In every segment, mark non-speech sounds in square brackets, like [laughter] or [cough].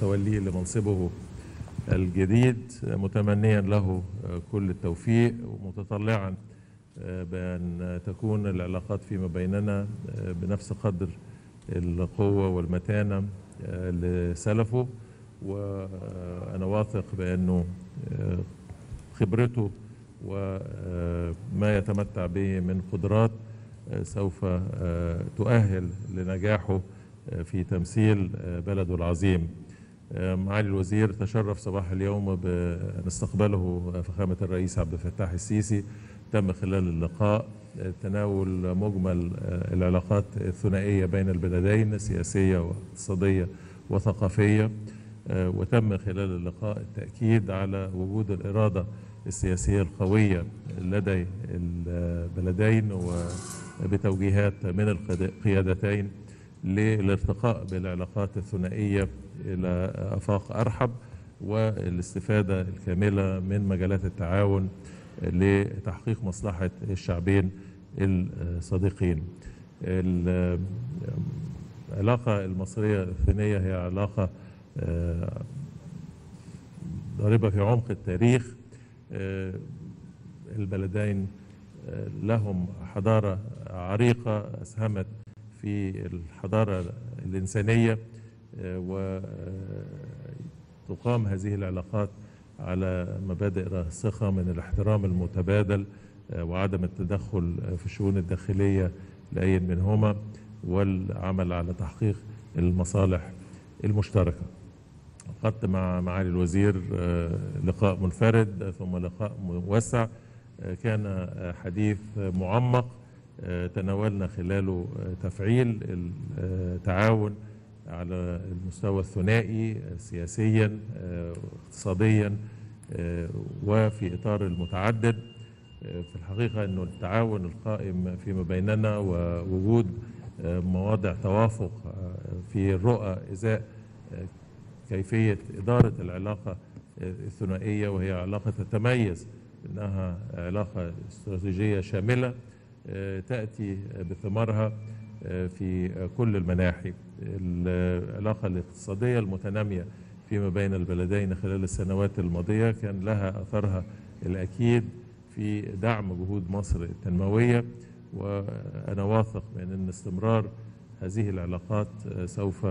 توليه لمنصبه الجديد متمنيا له كل التوفيق ومتطلعا بأن تكون العلاقات فيما بيننا بنفس قدر القوة والمتانة لسلفه وأنا واثق بأنه خبرته وما يتمتع به من قدرات سوف تؤهل لنجاحه في تمثيل بلده العظيم. معالي الوزير تشرف صباح اليوم بأن استقبله فخامة الرئيس عبد الفتاح السيسي. تم خلال اللقاء تناول مجمل العلاقات الثنائية بين البلدين سياسية واقتصادية وثقافية. وتم خلال اللقاء التأكيد على وجود الإرادة السياسية القوية لدي البلدين وبتوجيهات من القيادتين. للارتقاء بالعلاقات الثنائية إلى آفاق أرحب والاستفادة الكاملة من مجالات التعاون لتحقيق مصلحة الشعبين الصديقين. العلاقة المصرية الثنية هي علاقة ضاربة في عمق التاريخ. البلدين لهم حضارة عريقة أسهمت في الحضارة الإنسانية وتقام هذه العلاقات على مبادئ راسخة من الاحترام المتبادل وعدم التدخل في الشؤون الداخلية لأي منهما والعمل على تحقيق المصالح المشتركة. قدت مع معالي الوزير لقاء منفرد ثم لقاء موسع كان حديث معمق تناولنا خلاله تفعيل التعاون على المستوى الثنائي سياسيا اقتصاديا وفي إطار المتعدد. في الحقيقة إنه التعاون القائم فيما بيننا ووجود مواضع توافق في الرؤى إزاء كيفية إدارة العلاقة الثنائية وهي علاقة تتميز إنها علاقة استراتيجية شاملة. تأتي بثمارها في كل المناحي. العلاقة الاقتصادية المتنامية فيما بين البلدين خلال السنوات الماضية كان لها أثرها الأكيد في دعم جهود مصر التنموية. وأنا واثق من أن استمرار هذه العلاقات سوف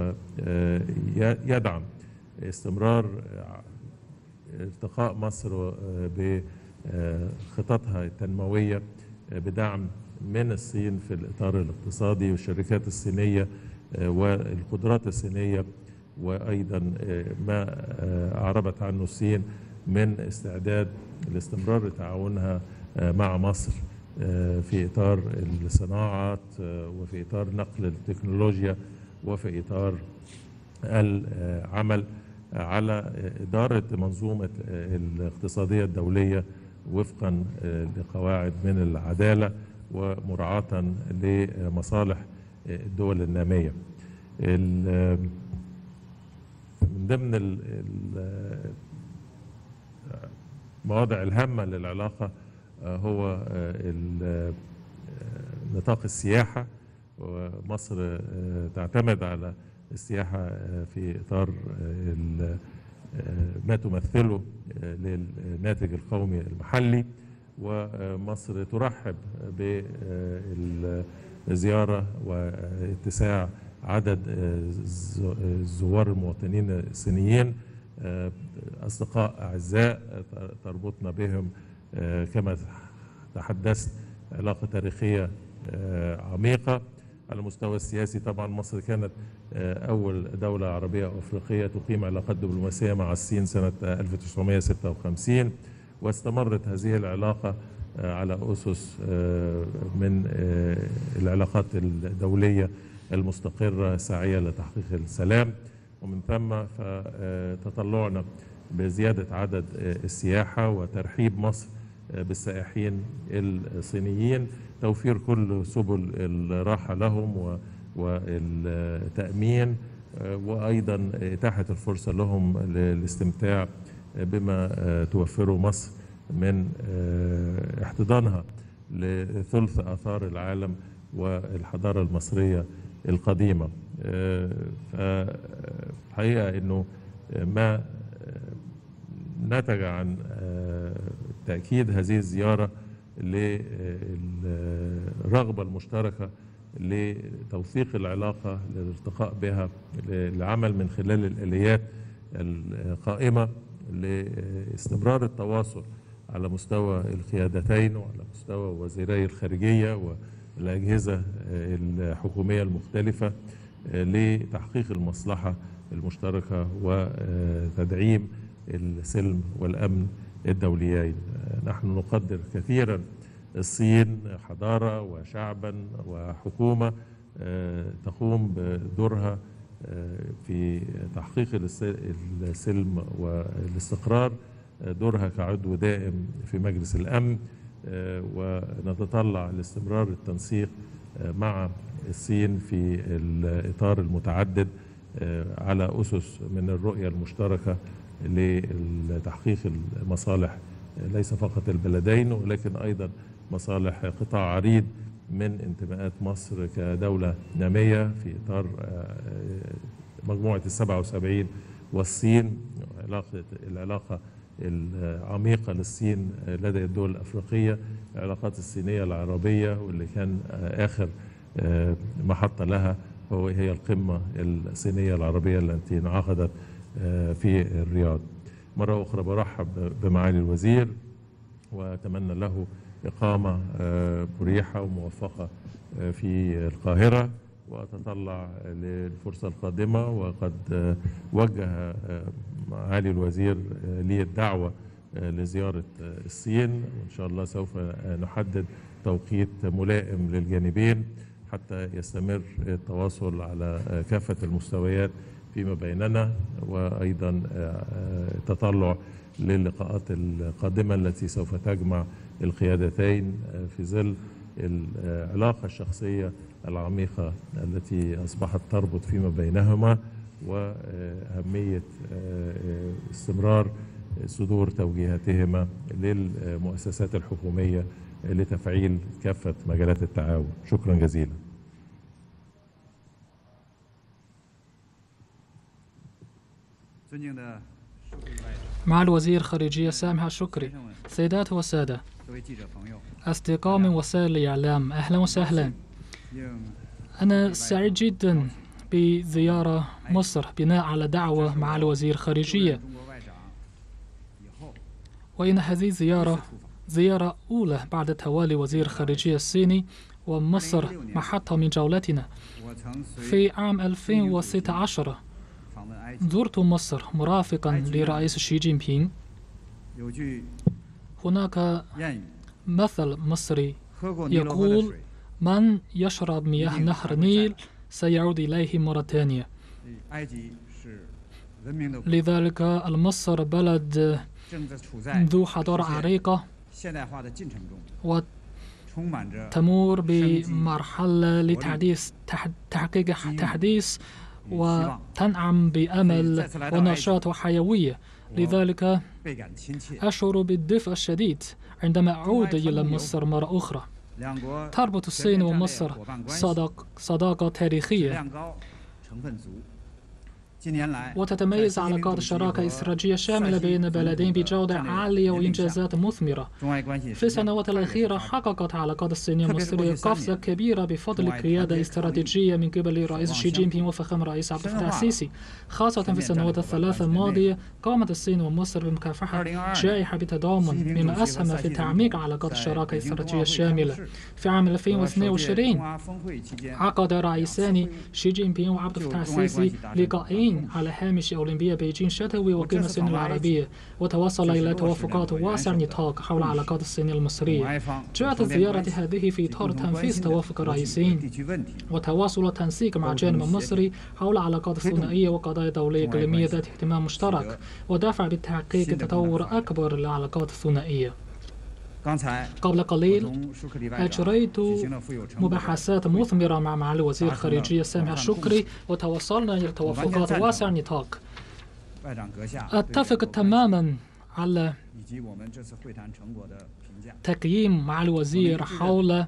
يدعم استمرار ارتقاء مصر بخططها التنموية بدعم من الصين في الإطار الاقتصادي والشركات الصينية والقدرات الصينية وأيضا ما أعربت عنه الصين من استعداد لاستمرار تعاونها مع مصر في إطار الصناعات وفي إطار نقل التكنولوجيا وفي إطار العمل على إدارة منظومة الاقتصادية الدولية وفقا لقواعد من العدالة. ومراعاة لمصالح الدول النامية. من ضمن المواضع الهامة للعلاقة هو نطاق السياحة. ومصر تعتمد على السياحة في إطار ما تمثله للناتج القومي المحلي. ومصر ترحب بالزيارة واتساع عدد الزوار المواطنين الصينيين. أصدقاء أعزاء تربطنا بهم كما تحدثت علاقة تاريخية عميقة. على المستوى السياسي طبعا مصر كانت أول دولة عربية وأفريقية تقيم علاقات دبلوماسية مع الصين سنة 1956 واستمرت هذه العلاقة على أسس من العلاقات الدولية المستقرة الساعية لتحقيق السلام. ومن ثم فتطلعنا بزيادة عدد السياحة وترحيب مصر بالسائحين الصينيين. توفير كل سبل الراحة لهم والتأمين وأيضا إتاحة الفرصة لهم للاستمتاع بما توفره مصر من احتضانها لثلث آثار العالم والحضارة المصرية القديمة. فالحقيقة أنه ما نتج عن تأكيد هذه الزيارة للرغبة المشتركة لتوثيق العلاقة للارتقاء بها للعمل من خلال الآليات القائمة. لاستمرار التواصل على مستوى القيادتين وعلى مستوى وزيري الخارجية والأجهزة الحكومية المختلفة لتحقيق المصلحة المشتركة وتدعيم السلم والأمن الدوليين. نحن نقدر كثيرا الصين حضارة وشعبا وحكومة تقوم بدورها في تحقيق السلم والاستقرار دورها كعضو دائم في مجلس الأمن ونتطلع لاستمرار التنسيق مع الصين في الإطار المتعدد على أسس من الرؤية المشتركة لتحقيق المصالح ليس فقط البلدين ولكن أيضا مصالح قطاع عريض من انتماءات مصر كدولة نامية في إطار مجموعة السبعة وسبعين والصين علاقة العلاقة العميقة للصين لدى الدول الأفريقية العلاقات الصينية العربية واللي كان آخر محطة لها هو هي القمة الصينية العربية التي انعقدت في الرياض. مرة أخرى برحب بمعالي الوزير وأتمنى له إقامة مريحة وموفقة في القاهرة وأتطلع للفرصة القادمة وقد وجه معالي الوزير لي الدعوة لزيارة الصين. وإن شاء الله سوف نحدد توقيت ملائم للجانبين حتى يستمر التواصل على كافة المستويات فيما بيننا وأيضا تطلع للقاءات القادمة التي سوف تجمع القيادتين في ظل العلاقة الشخصية العميقة التي أصبحت تربط فيما بينهما وأهمية استمرار صدور توجيهاتهما للمؤسسات الحكومية لتفعيل كافة مجالات التعاون. شكرا جزيلا. مع الوزير خارجية سامح الشكري سيدات وسادة أصدقاء من وسائل الإعلام أهلا وسهلا. أنا سعيد جدا بزيارة مصر بناء على دعوة مع الوزير خارجية. وإن هذه الزيارة زيارة أولى بعد توالي وزير خارجية الصيني ومصر محطة من جولتنا. في عام 2016 زرت مصر مرافقا لرئيس شي جين بينغ. هناك مثل مصري يقول من يشرب مياه نهر النيل سيعود إليه مرة ثانية لذلك مصر بلد ذو حضارة عريقة وتمر بمرحلة لتحديث تحقيق تحديث وتنعم بأمل ونشاط وحيوية. لذلك أشعر بالدفء الشديد عندما أعود إلى مصر مرة أخرى. تربط الصين ومصر صداق صداقة تاريخية. وتتميز علاقات الشراكة الاستراتيجية الشاملة بين البلدين بجودة عالية وإنجازات مثمرة. في السنوات الأخيرة حققت العلاقات الصينية المصرية قفزة كبيرة بفضل القيادة الاستراتيجية من قبل الرئيس شي جين بينغ وفخامة الرئيس عبد الفتاح السيسي. خاصة في السنوات الثلاثة الماضية قامت الصين ومصر بمكافحة جائحة بتضامن مما أسهم في تعميق علاقات الشراكة الاستراتيجية الشاملة. في عام 2022 عقد رئيسان شي جين بينغ وعبد الفتاح السيسي لقاءين على هامش أولمبيا بيجين الشتوي وقمة الصين العربية. وتوصل إلى توافقات واسع النطاق حول العلاقات الصينية المصرية. جاءت الزيارة هذه في إطار تنفيذ توافق الرئيسين. وتواصل التنسيق مع الجانب المصري حول العلاقات الثنائية وقضايا دولية إقليمية ذات اهتمام مشترك ودفع بتحقيق تطور أكبر للعلاقات الثنائية. قبل قليل أجريت مباحثات مثمرة مع معالي وزير الخارجية سامح الشكري وتوصلنا إلى توافقات واسع النطاق أتفق تماما على تقييم مع الوزير حول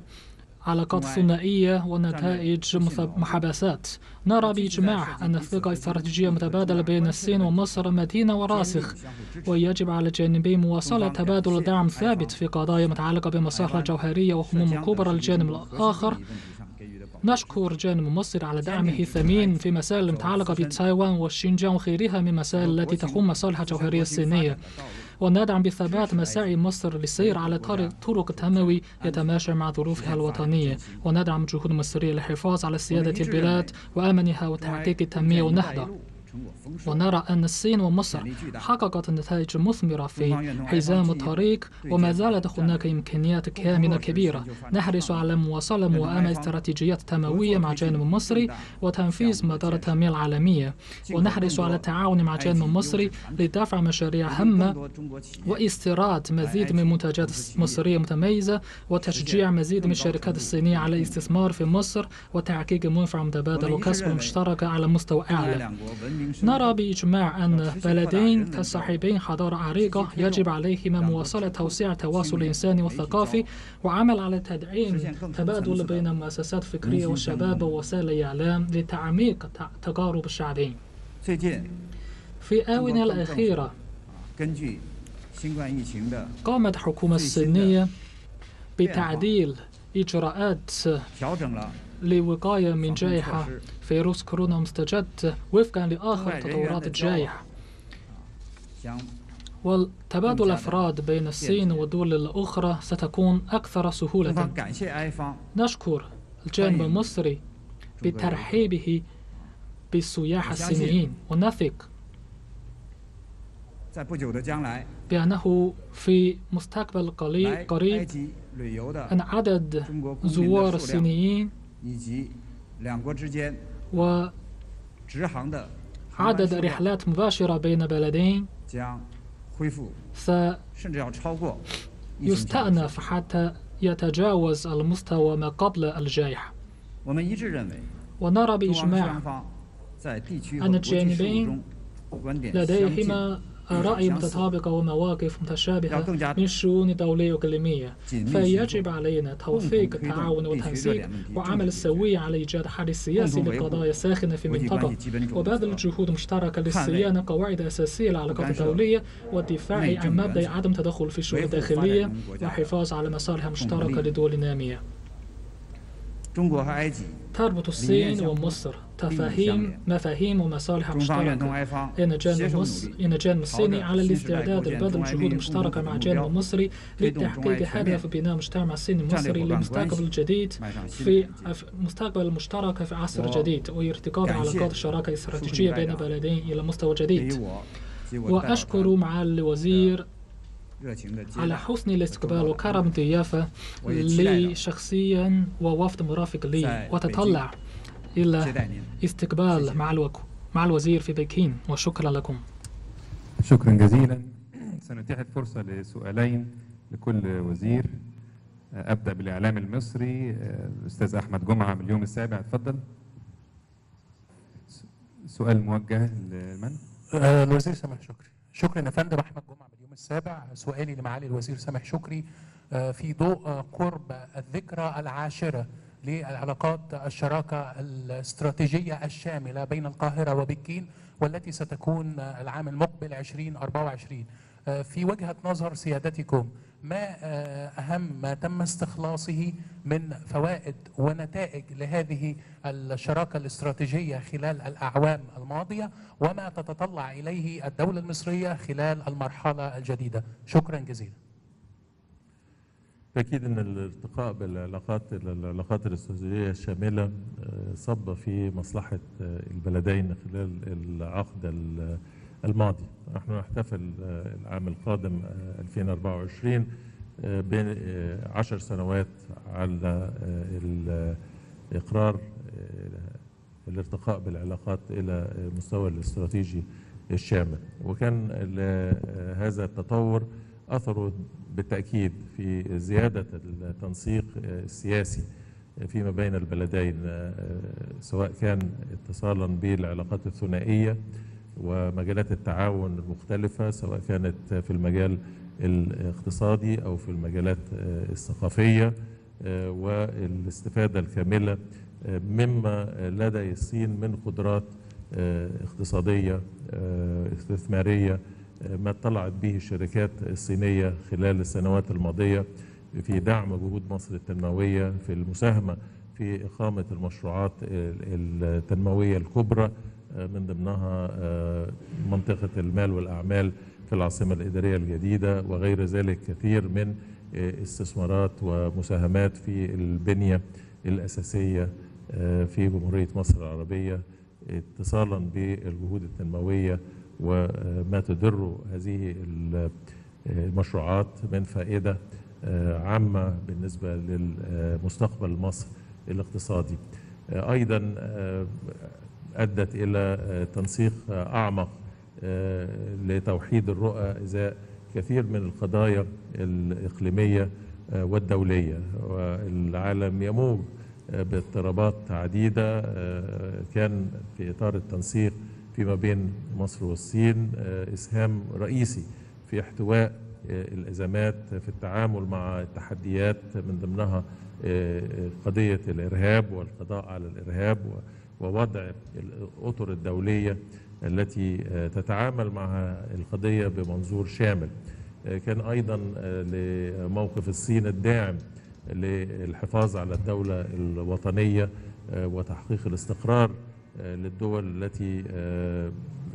علاقات ثنائية ونتائج محابسات نرى بإجماع أن الثقة الاستراتيجية المتبادلة بين الصين ومصر متينة وراسخ ويجب على الجانبين مواصلة تبادل دعم ثابت في قضايا متعلقة بمصالح الجوهرية وهموم كبرى الجانب الآخر. نشكر جانب مصر على دعمه الثمين في مسائل المتعلقة بتايوان والشينجيانغ وغيرها من مسائل التي تخوم مصالح الجوهرية الصينية. وندعم بثبات مساعي مصر للسير على طرق تنموي يتماشى مع ظروفها الوطنية. وندعم جهود مصرية للحفاظ على سيادة البلاد وأمنها وتحقيق التنمية والنهضة. ونرى أن الصين ومصر حققت نتائج مثمرة في حزام الطريق وما زالت هناك إمكانيات كامنة كبيرة. نحرص على مواصلة موائمة استراتيجيات تنموية مع جانب مصري وتنفيذ مدار التنمية العالمية. ونحرص على التعاون مع جانب مصري لدفع مشاريع هامة واستيراد مزيد من منتجات مصرية متميزة وتشجيع مزيد من الشركات الصينية على الاستثمار في مصر وتحقيق منفعة متبادلة وكسب مشتركة على مستوى أعلى. نرى بإجماع أن بلدين كصاحبين حضارة عريقة يجب عليهما مواصلة توسيع التواصل الإنساني والثقافي وعمل على تدعيم تبادل بين المؤسسات الفكرية والشباب ووسائل الإعلام لتعميق تقارب الشعبين. في الآونة الأخيرة قامت الحكومة الصينية بتعديل إجراءات لوقاية من جائحة. فيروس كورونا مستجد. وفقا لآخر تطورات الجائحة. وتبادل الأفراد بين الصين والدول الأخرى ستكون أكثر سهولة. نشكر الجانب المصري بترحيبه بالسياح الصينيين. ونثق بأنه في مستقبل قريب أن عدد زوار الصينيين وعدد رحلات مباشرة بين بلدين سيستأنف حتى يتجاوز المستوى ما قبل الجائحة ونرى بإجماع أن الجانبين لديهما رأي متطابقة ومواقف متشابهة من الشؤون الدولية والإقليمية. فيجب علينا توثيق التعاون والتنسيق وعمل سوي على إيجاد حل سياسي للقضايا الساخنة في المنطقة وبذل جهود مشتركة لصيانة قواعد أساسية للعلاقات الدولية والدفاع عن مبدأ عدم تدخل في الشؤون الداخلية والحفاظ على مصالح مشتركة لدول النامية تربط الصين ومصر تفاهيم مفاهيم ومصالح مشتركة إن الجانب إن الجانب الصيني على الاستعداد لبذل جهود مشتركة مع الجانب المصري لتحقيق هدف بناء مجتمع صيني مصري لمستقبل جديد في مستقبل مشترك في عصر جديد وارتقاء علاقات الشراكة الاستراتيجية بين البلدين إلى مستوى جديد وأشكر معالي الوزير على حسن الاستقبال وكرم الضيافة لي شخصيا ووفد مرافق لي. وتطلع إلى استقبال مع الوك... مع الوزير في بكين. وشكرا لكم. شكرا جزيلا. سنتيح الفرصة لسؤالين لكل وزير. أبدأ بالإعلام المصري. الأستاذ أحمد جمعة من اليوم السابع. اتفضل سؤال موجه لمن؟ الوزير سامح شكري شكرا يا فندم. أحمد جمعة السابع. سؤالي لمعالي الوزير سامح شكري في ضوء قرب الذكرى العاشرة للعلاقات الشراكة الاستراتيجية الشاملة بين القاهرة وبكين والتي ستكون العام المقبل 2024 في وجهة نظر سيادتكم ما أهم ما تم استخلاصه من فوائد ونتائج لهذه الشراكة الاستراتيجية خلال الأعوام الماضية وما تتطلع إليه الدولة المصرية خلال المرحلة الجديدة. شكرا جزيلا. أكيد أن الارتقاء بالعلاقات العلاقات الاستراتيجية الشاملة صب في مصلحة البلدين خلال العقد الماضي. نحن نحتفل العام القادم 2024 بين عشر سنوات على الإقرار الارتقاء بالعلاقات إلى المستوى الاستراتيجي الشامل. وكان هذا التطور أثره بالتأكيد في زيادة التنسيق السياسي فيما بين البلدين سواء كان اتصالا بالعلاقات الثنائية ومجالات التعاون المختلفة سواء كانت في المجال الاقتصادي أو في المجالات الثقافية آه، والاستفادة الكاملة آه، مما لدى الصين من قدرات آه، اقتصادية آه، استثمارية آه، ما طلعت به الشركات الصينية خلال السنوات الماضية في دعم جهود مصر التنموية في المساهمة في إقامة المشروعات التنموية الكبرى آه، من ضمنها آه، منطقة المال والأعمال في العاصمة الإدارية الجديدة وغير ذلك كثير من آه، استثمارات ومساهمات في البنية الأساسية آه، في جمهورية مصر العربية اتصالا بالجهود التنموية وما تدر هذه المشروعات من فائدة آه، عامة بالنسبة للمستقبل مصر الاقتصادي. آه، أيضا آه، أدت إلى آه، تنسيق آه، أعمق آه، لتوحيد الرؤى إزاء كثير من القضايا الإقليمية والدولية. والعالم يموج باضطرابات عديدة كان في إطار التنسيق فيما بين مصر والصين إسهام رئيسي في احتواء الأزمات في التعامل مع التحديات من ضمنها قضية الإرهاب والقضاء على الإرهاب ووضع الأطر الدولية التي آه، تتعامل مع القضية بمنظور شامل. آه، كان أيضا آه، لموقف الصين الداعم للحفاظ على الدولة الوطنية وتحقيق الاستقرار للدول التي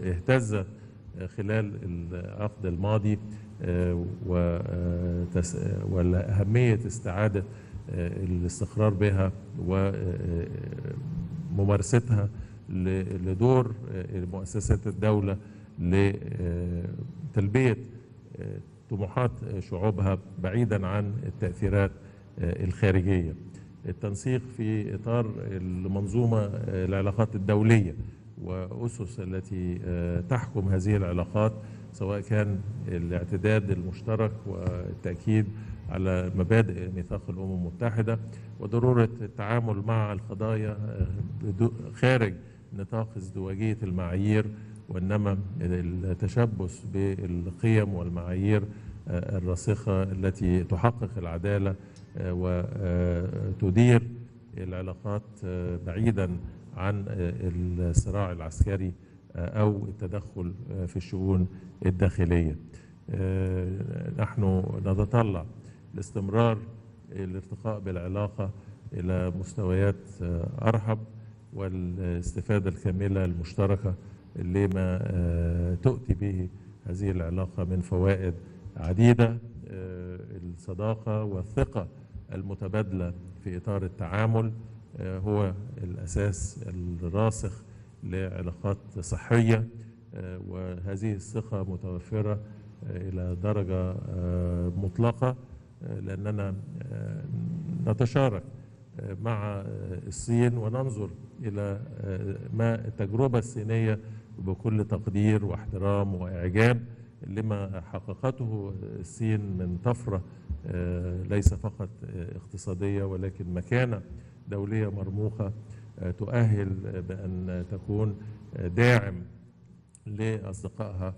اهتزت خلال العقد الماضي وأهمية استعادة الاستقرار بها وممارستها ل- لدور آه، مؤسسات الدولة لتلبية آه، طموحات شعوبها بعيدا عن التأثيرات آه، الخارجية. التنسيق في إطار المنظومة آه، العلاقات الدولية وأسس التي آه، تحكم هذه العلاقات سواء كان الاعتداد المشترك والتأكيد على مبادئ ميثاق الأمم المتحدة وضرورة التعامل مع القضايا خارج نطاق ازدواجية المعايير وإنما التشبث بالقيم والمعايير آه، الراسخة التي تحقق العدالة آه، وتدير العلاقات آه، بعيدا عن الصراع العسكري أو التدخل في الشؤون الداخلية. آه، نحن نتطلع لاستمرار الارتقاء بالعلاقة إلى مستويات آه، أرحب والاستفادة الكاملة المشتركة لما آه، تؤتي به هذه العلاقة من فوائد عديدة آه، الصداقة والثقة المتبادلة في إطار التعامل هو الأساس الراسخ لعلاقات صحية وهذه الثقة متوفرة إلى درجة مطلقة. لأننا آه، نتشارك آه، مع آه، الصين وننظر إلى ما التجربة الصينية بكل تقدير واحترام وإعجاب لما حققته الصين من طفرة ليس فقط اقتصادية ولكن مكانة دولية مرموقة تؤهل بأن تكون داعم لأصدقائها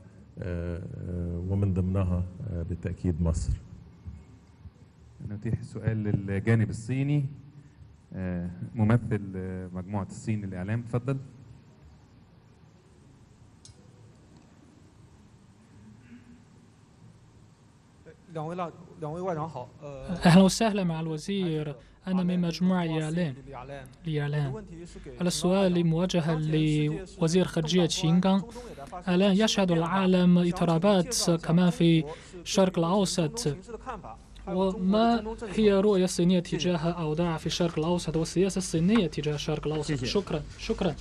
ومن ضمنها بالتأكيد مصر. نتيح السؤال للجانب الصيني. آه، ممثل آه، مجموعة الصين للإعلام. تفضل [laughs] أهلا وسهلا مع الوزير. أنا من مجموعة الإعلام. الإعلام. السؤال الموجه لوزير خارجية شينغان. الآن يشهد العالم اضطرابات كما في الشرق الأوسط؟ وما هي الرؤية الصينية تجاه أوضاع في الشرق الأوسط والسياسة الصينية تجاه الشرق الأوسط؟ شكرا شكرا.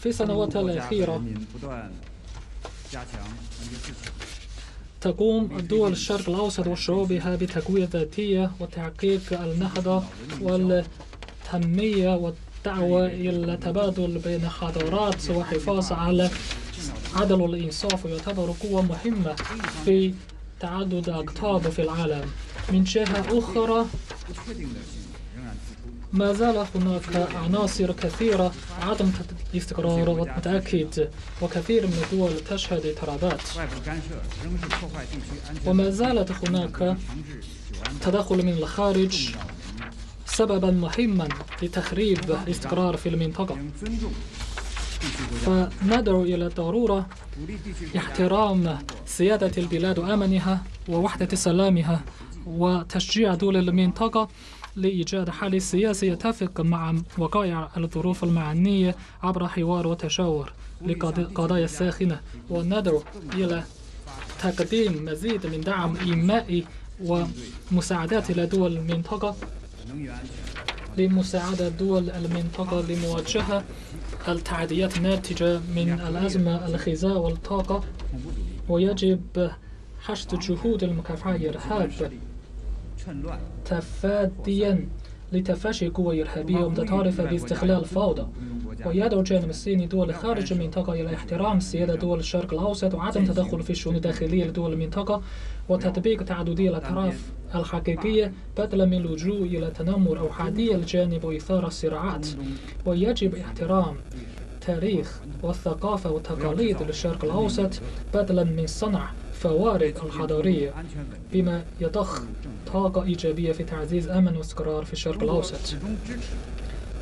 في السنوات الأخيرة تقوم دول الشرق الأوسط وشعوبها بتقوية ذاتية وتحقيق النهضة والتنمية والدعوة إلى التبادل بين حضارات والحفاظ على عدل الإنصاف يعتبر قوة مهمة في تعدد أقطاب في العالم. من جهة أخرى ما زال هناك عناصر كثيرة عدم استقرار متأكد وكثير من الدول تشهد اضطرابات وما زالت هناك تدخل من الخارج سببا مهما لتخريب الاستقرار في المنطقة. فندعو إلى ضرورة احترام سيادة البلاد وأمنها ووحدة سلامها وتشجيع دول المنطقة لإيجاد حل سياسي يتفق مع وقائع الظروف المعنية عبر حوار وتشاور لقضايا الساخنة وندعو إلى تقديم مزيد من دعم إيمائي ومساعدات إلى دول المنطقة لمساعدة دول المنطقة لمواجهة التعديات الناتجة من الأزمة الغذاء والطاقة ويجب حشد جهود المكافحة الإرهاب تفاديا. لتفشي قوى إرهابية متطرفة باستغلال الفوضى ويدعو جانب الصيني دول خارج المنطقة إلى احترام سيادة دول الشرق الأوسط وعدم التدخل في الشؤون الداخلية لدول المنطقة. وتطبيق تعددية الأطراف الحقيقية بدلا من اللجوء إلى تنمر أو حادية الجانب وإثارة الصراعات. ويجب احترام تاريخ والثقافة والتقاليد للشرق الأوسط بدلا من صنع فوارق الحضارية بما يضخ طاقة إيجابية في تعزيز أمن واستقرار في الشرق الأوسط.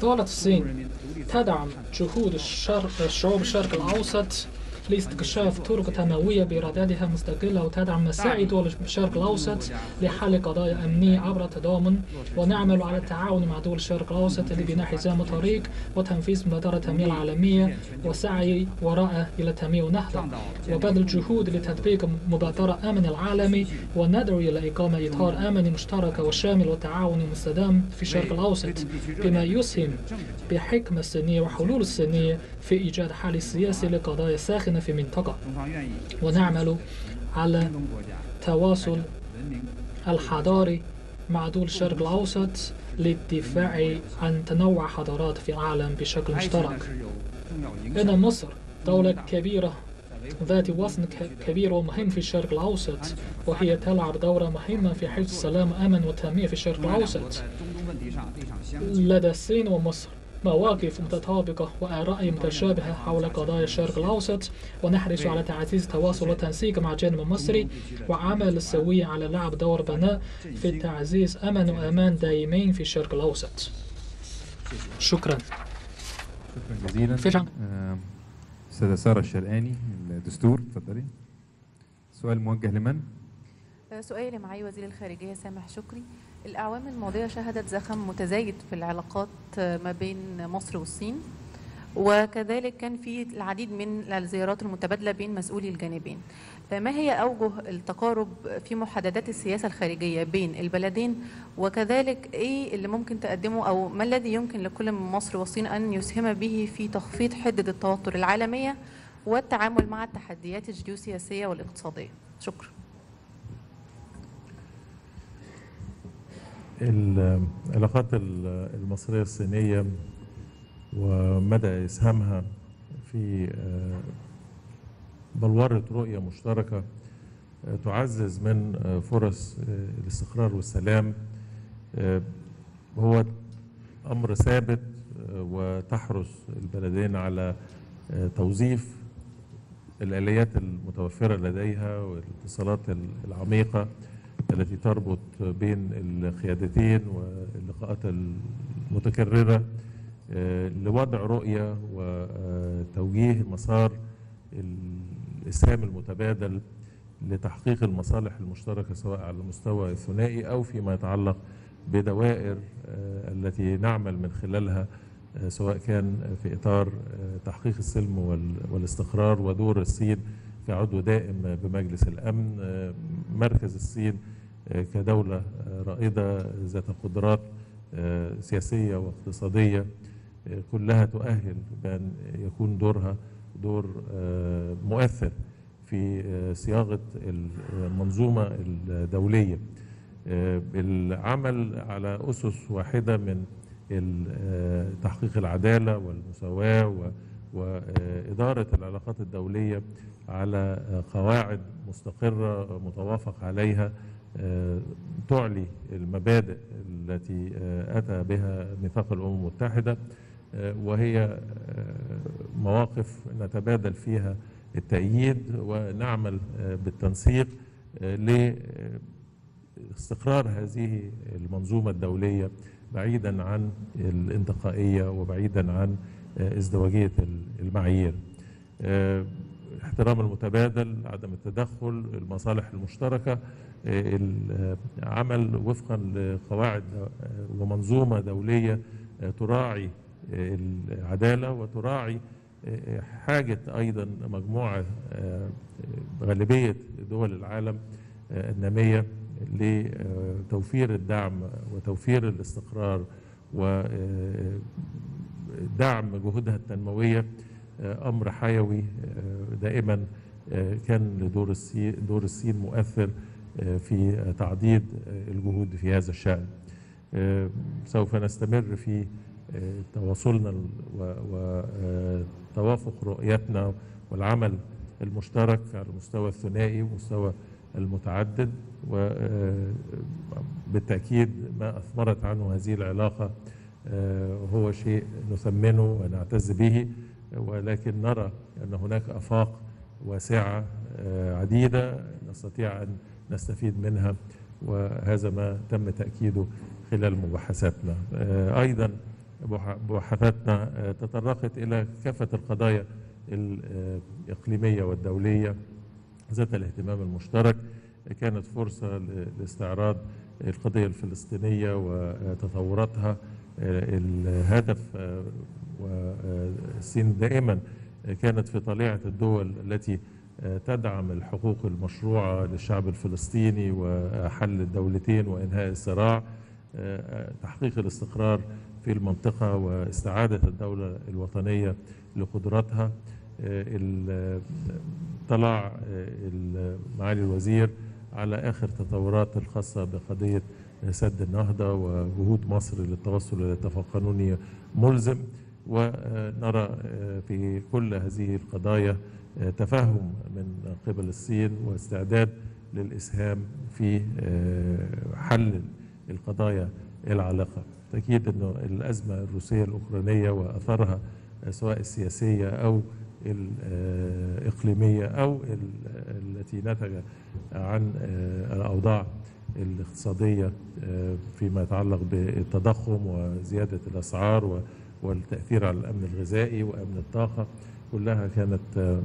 دولة الصين تدعم جهود الشرق الشعوب الشرق الأوسط لاستكشاف طرق تنموية بإرادتها مستقلة وتدعم مساعي دول الشرق الأوسط لحل قضايا أمنية عبر التضامن ونعمل على التعاون مع دول الشرق الأوسط لبناء حزام طريق وتنفيذ مبادرة التنمية العالمية وسعي وراء إلى التنمية والنهضة وبذل جهود لتطبيق مبادرة أمن العالمي وندعو إلى إقامة إطار أمني مشترك وشامل وتعاون مستدام في الشرق الأوسط بما يسهم بحكمة الصينية وحلول الصينية في إيجاد حل سياسي لقضايا ساخنة ساكنة في منطقة. ونعمل على تواصل الحضاري مع دول الشرق الأوسط للدفاع عن تنوع حضارات في العالم بشكل مشترك. إن مصر دولة كبيرة ذات وزن كبير ومهم في الشرق الأوسط وهي تلعب دورا مهما في حفظ السلام أمن وتنمية في الشرق الأوسط. لدى الصين ومصر مواقف متطابقة وآراء متشابهة حول قضايا الشرق الأوسط ونحرص على تعزيز التواصل والتنسيق مع الجانب المصري وعمل السوية على لعب دور بناء في تعزيز أمن وأمان دائمين في الشرق الأوسط. شكرا. شكرا جزيلا. فعلا. آه، أستاذة سارة الشرقاني الدستور اتفضلي. سؤال موجه لمن؟ سؤالي معي وزير الخارجية سامح شكري. الأعوام الماضية شهدت زخم متزايد في العلاقات ما بين مصر والصين وكذلك كان في العديد من الزيارات المتبادلة بين مسؤولي الجانبين. ما هي أوجه التقارب في محددات السياسة الخارجية بين البلدين؟ وكذلك إيه اللي ممكن تقدمه أو ما الذي يمكن لكل من مصر والصين أن يسهم به في تخفيض حدة التوتر العالمية والتعامل مع التحديات الجيوسياسية والاقتصادية؟ شكرا. العلاقات ال- المصرية الصينية ومدى إسهامها في آه، بلورة رؤية مشتركة آه، تعزز من آه، فرص الاستقرار والسلام. هو أمر ثابت وتحرص البلدين على توظيف الآليات المتوفرة لديها والاتصالات العميقة. التي تربط بين القيادتين واللقاءات المتكررة آه، لوضع رؤية وتوجيه مسار الإسهام المتبادل لتحقيق المصالح المشتركة سواء على المستوى الثنائي أو فيما يتعلق بدوائر آه، التي نعمل من خلالها آه، سواء كان في إطار تحقيق السلم وال- والاستقرار ودور الصين كعضو دائم بمجلس الأمن مركز الصين كدولة رائدة ذات قدرات آه، سياسية واقتصادية آه، كلها تؤهل بأن يكون دورها دور آه، مؤثر في صياغة المنظومة الدولية. العمل على أسس واحدة من تحقيق العدالة والمساواة وإدارة العلاقات الدولية على قواعد مستقرة متوافق عليها. تعلي المبادئ التي أتى بها ميثاق الأمم المتحدة وهي مواقف نتبادل فيها التأييد ونعمل بالتنسيق لاستقرار هذه المنظومة الدولية بعيدا عن الانتقائية وبعيدا عن ازدواجية المعايير. احترام المتبادل عدم التدخل المصالح المشتركة العمل وفقا لقواعد ومنظومة دولية تراعي العدالة وتراعي حاجة أيضا مجموعة غالبية دول العالم النامية لتوفير الدعم وتوفير الاستقرار ودعم جهودها التنموية. أمر حيوي دائما كان لدور الصين دور الصين مؤثر في تعضيد الجهود في هذا الشأن. سوف نستمر في تواصلنا وتوافق رؤيتنا والعمل المشترك على المستوى الثنائي ومستوى المتعدد وبالتأكيد ما أثمرت عنه هذه العلاقة هو شيء نثمنه ونعتز به. ولكن نرى أن هناك أفاق واسعة عديدة نستطيع أن نستفيد منها وهذا ما تم تأكيده خلال مباحثاتنا. أيضا مباحثاتنا تطرقت إلى كافة القضايا الإقليمية والدولية ذات الاهتمام المشترك. كانت فرصة لاستعراض القضية الفلسطينية وتطوراتها. الهدف والصين دائما كانت في طليعة الدول التي تدعم الحقوق المشروعة للشعب الفلسطيني وحل الدولتين وإنهاء الصراع تحقيق الاستقرار في المنطقة واستعادة الدولة الوطنية لقدراتها طلع معالي الوزير على آخر تطورات الخاصة بقضية سد النهضة وجهود مصر للتوصل إلى اتفاق قانوني ملزم. ونرى في كل هذه القضايا تفهم من قبل الصين واستعداد للإسهام في حل القضايا العالقة. تأكيد أنه الأزمة الروسية الأوكرانية وأثرها سواء السياسية أو الإقليمية أو التي نتج عن الأوضاع الاقتصادية فيما يتعلق بالتضخم وزيادة الأسعار والتأثير على الأمن الغذائي وأمن الطاقة كلها كانت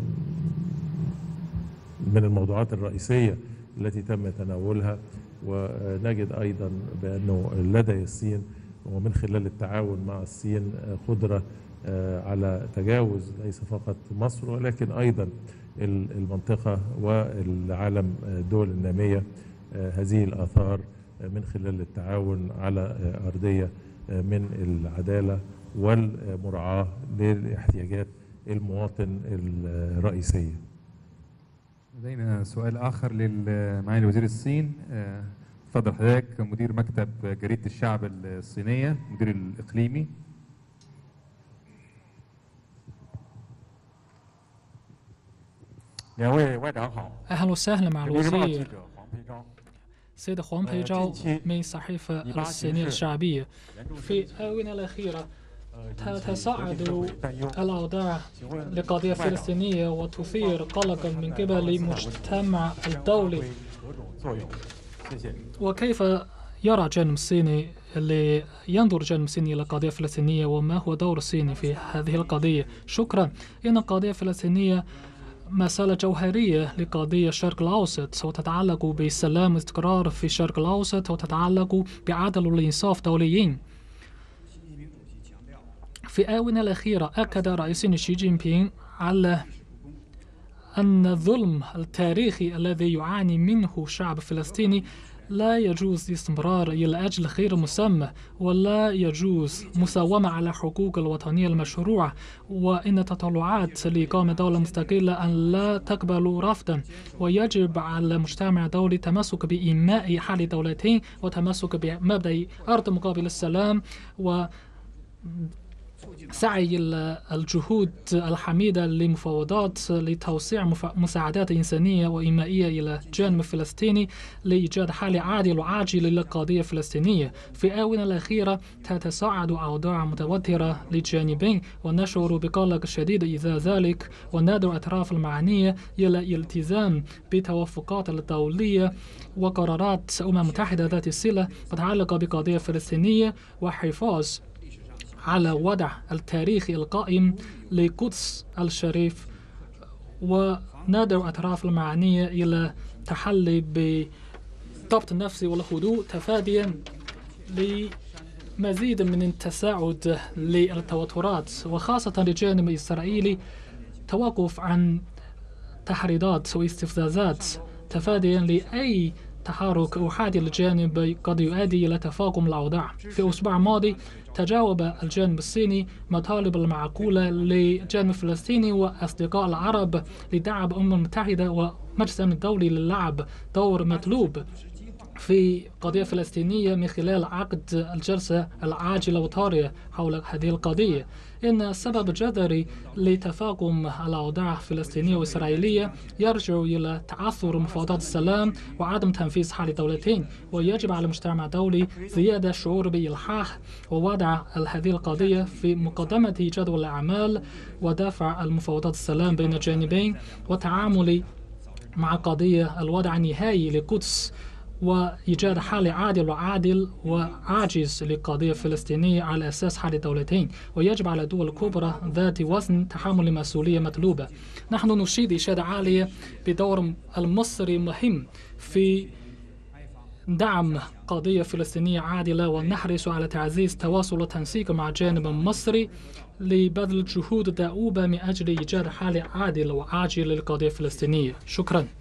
من الموضوعات الرئيسية التي تم تناولها. ونجد أيضا بأنه لدى الصين ومن خلال التعاون مع الصين قدرة على تجاوز ليس فقط مصر ولكن أيضا المنطقة والعالم الدول النامية هذه الآثار من خلال التعاون على أرضية من العدالة والمراعاة للاحتياجات المواطن الرئيسية. لدينا سؤال آخر لمعالي وزير الصين. تفضل حضرتك مدير مكتب جريدة الشعب الصينية مدير الإقليمي. أهلا وسهلا مع الوزير. سيد خوان بيجاو من صحيفة الصينية الشعبية. في الآونة الأخيرة؟ تتصاعد الأوضاع لقضية فلسطينية وتثير قلقا من قبل المجتمع الدولي وكيف يرى الجانب الصيني اللي ينظر الجانب الصيني إلى القضية الفلسطينية وما هو دور الصين في هذه القضية؟ شكرا. إن القضية الفلسطينية مسألة جوهرية لقضية الشرق الأوسط وتتعلق بالسلام والاستقرار في الشرق الأوسط وتتعلق بعدل والإنصاف دوليين. في الآونة الأخيرة أكد رئيس شي جين بينغ على أن الظلم التاريخي الذي يعاني منه الشعب الفلسطيني لا يجوز الاستمرار إلى أجل غير مسمى ولا يجوز مساومة على حقوق الوطنية المشروعة وإن تطلعات لإقامة دولة مستقلة أن لا تقبل رفضا. ويجب على المجتمع الدولي التمسك بإنماء حل دولتين وتمسك بمبدأ أرض مقابل السلام و سعي الجهود الحميدة لمفاوضات لتوسيع مساعدات إنسانية وإنمائية إلى الجانب الفلسطيني لإيجاد حل عادل وعاجل للقضية الفلسطينية. في الآونة الأخيرة تتصاعد أوضاع متوترة للجانبين ونشعر بقلق شديد إذا ذلك وندعو الأطراف المعنية إلى الالتزام بالتوافقات الدولية وقرارات الأمم المتحدة ذات الصلة متعلقة بقضية فلسطينية وحفاظ على وضع التاريخي القائم لقدس الشريف وندعو الأطراف المعنية إلى تحلي بالضبط النفسي والهدوء تفاديا لمزيد من التساعد للتوترات وخاصة للجانب الإسرائيلي توقف عن تحريضات واستفزازات تفاديا لأي تحرك أحادي للجانب قد يؤدي إلى تفاقم الأوضاع. في الأسبوع الماضي تجاوب الجانب الصيني مطالب المعقولة للجانب الفلسطيني وأصدقاء العرب لدعم الأمم المتحدة ومجلس الدولي للعب دور مطلوب. في قضية فلسطينية من خلال عقد الجلسة العاجلة والطارئة حول هذه القضية. إن السبب الجذري لتفاقم الأوضاع الفلسطينية والإسرائيلية يرجع إلى تعثر مفاوضات السلام وعدم تنفيذ حل الدولتين ويجب على المجتمع الدولي زيادة الشعور بإلحاح ووضع هذه القضية في مقدمة جدول الأعمال ودفع المفاوضات السلام بين الجانبين والتعامل مع قضية الوضع النهائي لقدس. وإيجاد حل عادل وعادل وعاجز للقضية الفلسطينية على أساس حل الدولتين ويجب على الدول الكبرى ذات وزن تحمل المسؤولية مطلوبة. نحن نشيد إشادة عالية بدور المصري مهم في دعم قضية فلسطينية عادلة ونحرص على تعزيز تواصل وتنسيق مع الجانب المصري لبذل جهود دؤوبة من أجل إيجاد حل عادل وعاجل للقضية الفلسطينية. شكراً.